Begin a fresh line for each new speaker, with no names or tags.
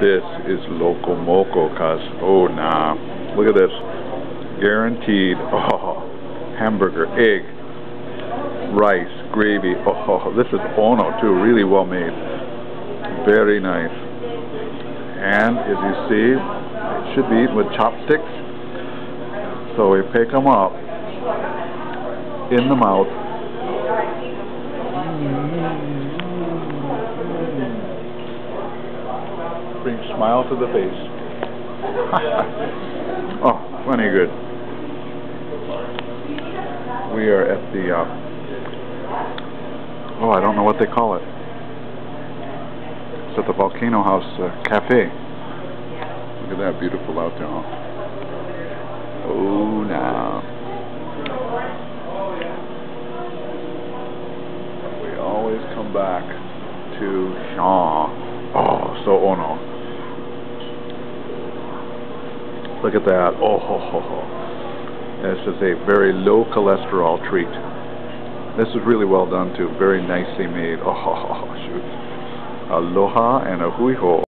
This is Loco Moco, cuz, oh nah. Look at this. Guaranteed, oh, hamburger, egg, rice, gravy. Oh, this is Ono too, really well made. Very nice. And as you see, it should be eaten with chopsticks. So we pick them up in the mouth. Bring smile to the face. oh, funny good. We are at the, uh, oh, I don't know what they call it. It's at the Volcano House uh, Cafe. Look at that beautiful out there, huh? Oh, now. We always come back to Shaw. Oh, so ono. Look at that. Oh, ho, ho, ho. A very low cholesterol treat. This is really well done too. Very nicely made. Oh, shoot. Aloha and a hui ho.